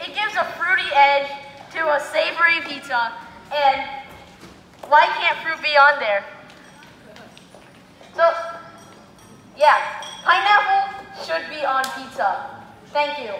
It gives a fruity edge to a savory pizza, and why can't fruit be on there? So, yeah, pineapple should be on pizza. Thank you.